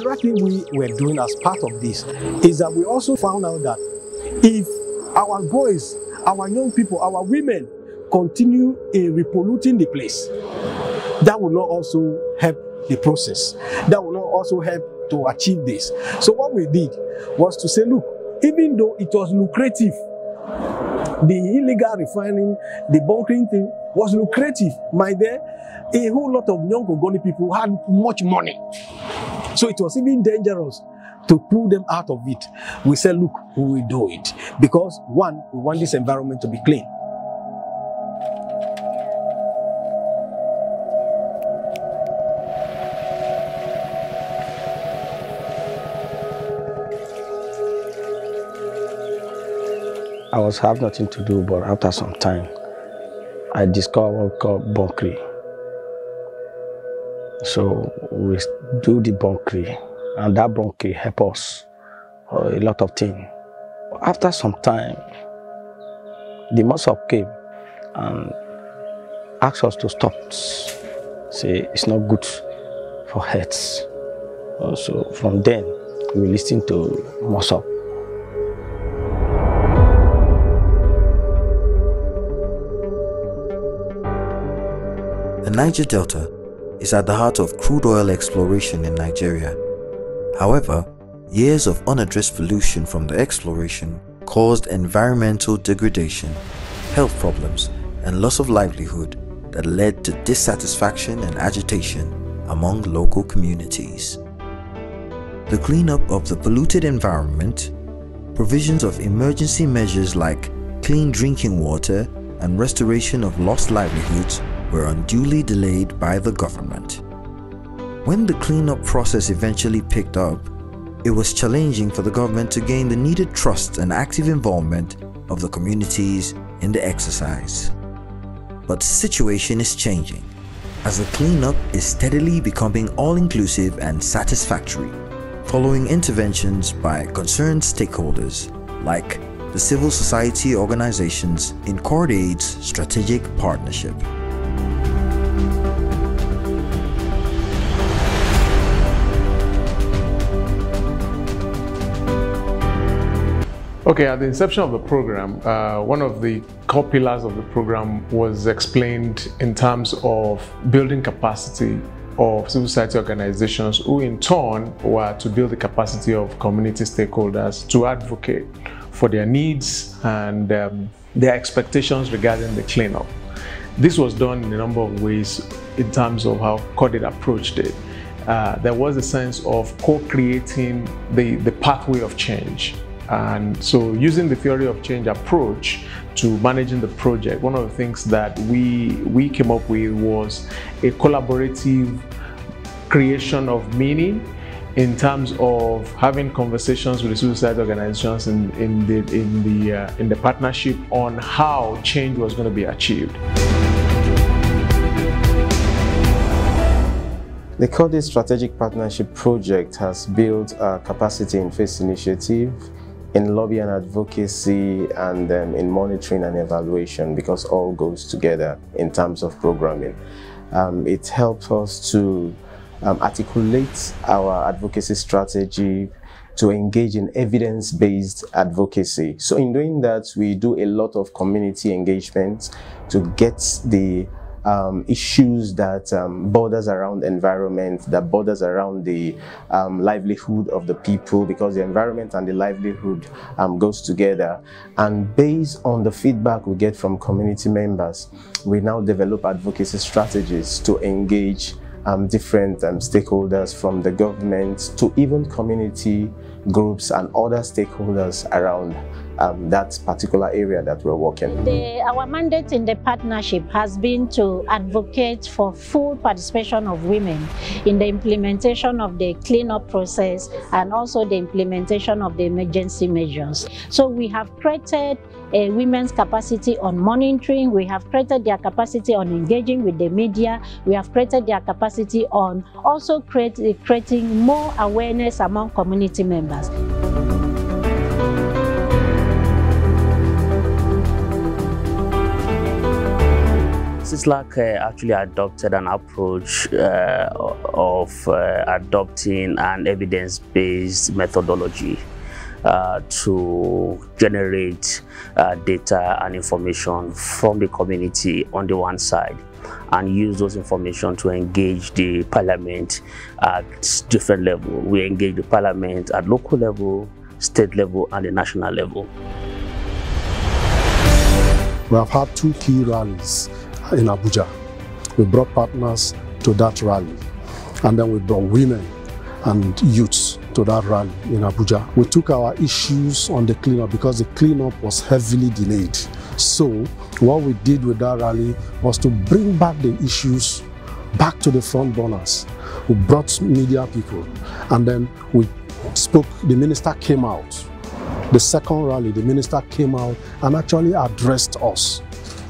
another thing we were doing as part of this is that we also found out that if our boys, our young people, our women continue in repolluting the place, that will not also help the process. That will not also help to achieve this. So what we did was to say, look, even though it was lucrative, the illegal refining, the bunkering thing was lucrative. My dear, a whole lot of young Ogoni people had much money. So it was even dangerous to pull them out of it. We said, look, we will do it. Because one, we want this environment to be clean. I was have nothing to do, but after some time, I discovered what called bunkering. So we do the bunkering, and that bunkering help us for a lot of things. After some time, the MOSOP came and asked us to stop. Say it's not good for health. Uh, so from then, we listen to MOSOP. The Niger Delta is at the heart of crude oil exploration in Nigeria. However, years of unaddressed pollution from the exploration caused environmental degradation, health problems, and loss of livelihood that led to dissatisfaction and agitation among local communities. The cleanup of the polluted environment, provisions of emergency measures like clean drinking water and restoration of lost livelihoods were unduly delayed by the government. When the cleanup process eventually picked up, it was challenging for the government to gain the needed trust and active involvement of the communities in the exercise. But the situation is changing as the cleanup is steadily becoming all-inclusive and satisfactory following interventions by concerned stakeholders like the civil society organizations in CORDAID's strategic partnership. Okay, at the inception of the program, uh, one of the core pillars of the program was explained in terms of building capacity of civil society organizations who in turn were to build the capacity of community stakeholders to advocate for their needs and um, their expectations regarding the cleanup. This was done in a number of ways in terms of how CORDAID approached it. Uh, there was a sense of co-creating the, the pathway of change and so using the theory of change approach to managing the project, one of the things that we, we came up with was a collaborative creation of meaning in terms of having conversations with the society organizations in, in the, in, the, uh, in the partnership on how change was going to be achieved. The CORDAID Strategic Partnership Project has built a capacity in face initiative in lobby and advocacy and um, in monitoring and evaluation because all goes together in terms of programming. Um, it helps us to um, articulate our advocacy strategy to engage in evidence-based advocacy. So in doing that, we do a lot of community engagement to get the um, issues that um, borders around environment, that borders around the um, livelihood of the people, because the environment and the livelihood um, goes together. And based on the feedback we get from community members, we now develop advocacy strategies to engage um, different um, stakeholders from the government to even community groups and other stakeholders around um, that particular area that we're working. The, our mandate in the partnership has been to advocate for full participation of women in the implementation of the cleanup process and also the implementation of the emergency measures. So we have created a women's capacity on monitoring, we have created their capacity on engaging with the media, we have created their capacity on also create, creating more awareness among community members. CISLAC uh, actually adopted an approach uh, of uh, adopting an evidence-based methodology uh, to generate uh, data and information from the community on the one side and use those information to engage the parliament at different level. We engage the parliament at local level, state level and the national level. We have had two key rallies in Abuja. We brought partners to that rally and then we brought women and youths to that rally in Abuja. We took our issues on the cleanup because the cleanup was heavily delayed. So what we did with that rally was to bring back the issues back to the front burners. We brought media people and then we spoke, the minister came out. The second rally, the minister came out and actually addressed us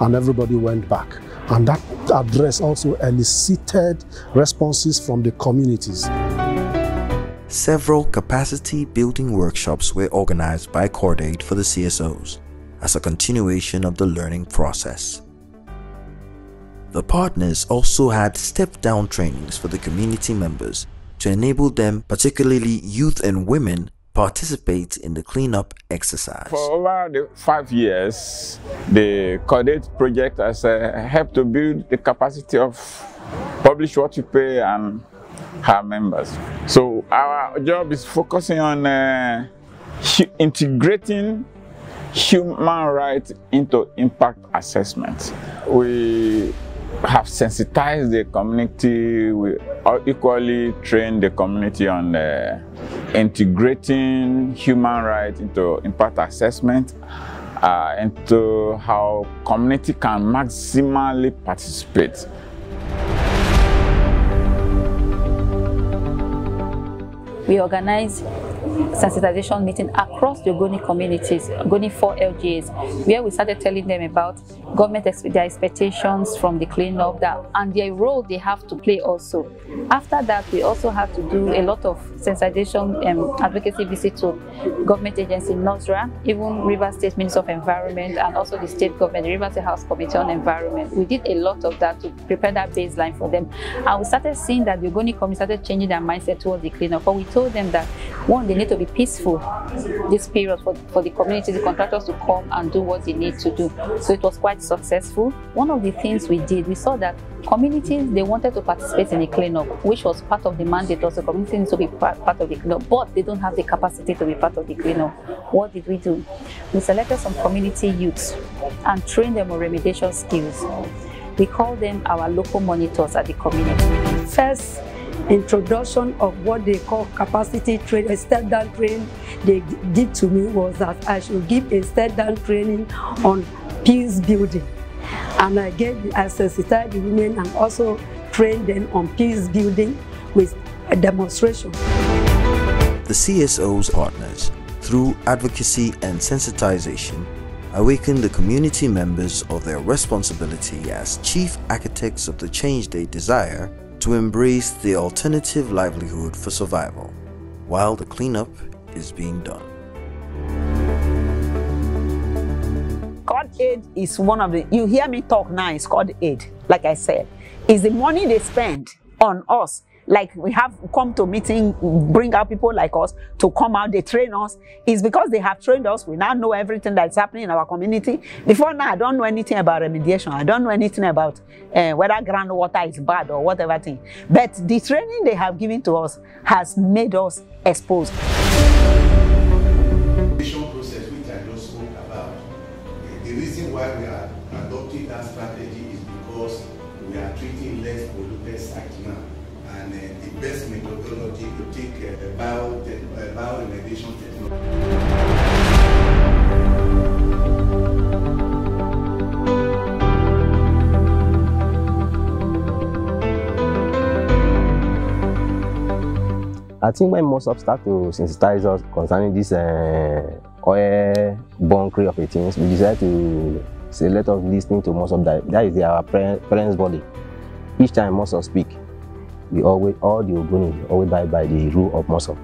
and everybody went back. And that address also elicited responses from the communities. Several capacity building workshops were organized by Cordaid for the CSOs as a continuation of the learning process. The partners also had step down trainings for the community members to enable them, particularly youth and women, participate in the cleanup exercise. For over the five years, the Cordaid project has uh, helped to build the capacity of Publish What You Pay and her members. So our job is focusing on uh, integrating human rights into impact assessment. We have sensitized the community, we equally train the community on uh, integrating human rights into impact assessment, uh, into how community can maximally participate. We organize sensitization meeting across the Ogoni communities, Ogoni 4 LGAs, where we started telling them about government their expectations from the cleanup that, and their role they have to play also. After that, we also had to do a lot of sensitization um, advocacy visit to government agency NOSDRA, even River State Minister of Environment, and also the state government, the River State House Committee on Environment. We did a lot of that to prepare that baseline for them. And we started seeing that the Ogoni community started changing their mindset towards the cleanup. But we told them that, one, they need to be peaceful this period for, for the community, the contractors to come and do what they need to do. So it was quite successful. One of the things we did, we saw that communities, they wanted to participate in the cleanup, which was part of the mandate also. Communities need to be part, part of the cleanup, but they don't have the capacity to be part of the cleanup. What did we do? We selected some community youths and trained them on remediation skills. We call them our local monitors at the community. First, introduction of what they call capacity training, a step down training they did to me was that I should give a step down training on peace building. And I gave, I sensitized the women and also trained them on peace building with a demonstration. The CSO's partners, through advocacy and sensitization, awaken the community members of their responsibility as chief architects of the change they desire to embrace the alternative livelihood for survival while the cleanup is being done. God aid is one of the, you hear me talk now, it's called aid, like I said. Is the money they spend on us like we have come to meeting, bring out people like us to come out, they train us, is because they have trained us. We now know everything that's happening in our community. Before now, I don't know anything about remediation. I don't know anything about uh, whether groundwater is bad or whatever thing. But the training they have given to us has made us exposed. Best methodology to take uh, bio, uh, technology. I think when MOSOP start to sensitize us concerning this uh, oil bunkering of things, we decided to say let us listening to MOSOP that. That is their parents' body. Each time MOSOP speak, we always all the Ogoni always buy by the rule of muscle.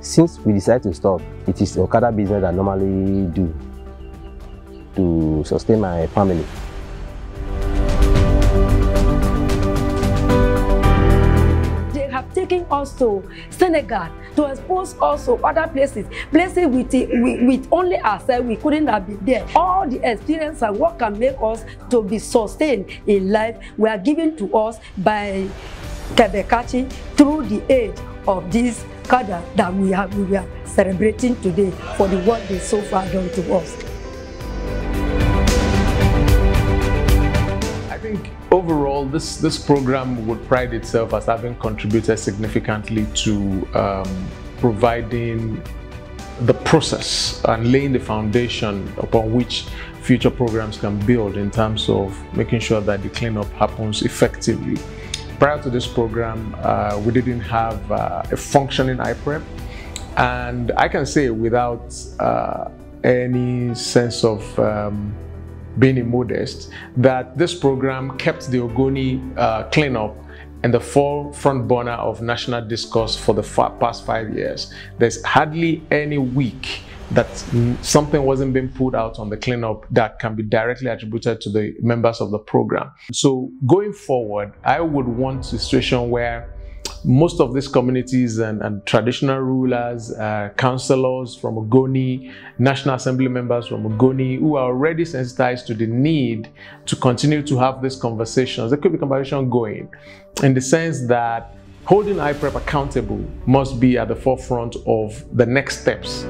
Since we decided to stop, it is Okada business I normally do to sustain my family. They have taken us to Senegal, to expose us to other places, places with, with, with only ourselves, we couldn't have been there. All the experience and what can make us to be sustained in life were given to us by Kebekachi through the aid of this Kada that we, have, we are celebrating today for the work they so far done to us. I think overall, this, this program would pride itself as having contributed significantly to um, providing the process and laying the foundation upon which future programs can build in terms of making sure that the cleanup happens effectively. Prior to this program, uh, we didn't have uh, a functioning HYPREP, and I can say without uh, any sense of um, being immodest, that this program kept the Ogoni uh, cleanup and the forefront burner of national discourse for the past five years. There's hardly any week that something wasn't being put out on the cleanup that can be directly attributed to the members of the program. So going forward, I would want a situation where most of these communities and, and traditional rulers, uh, councillors from Ogoni, National Assembly members from Ogoni, who are already sensitized to the need to continue to have these conversations. There could be conversation going in the sense that holding HYPREP accountable must be at the forefront of the next steps.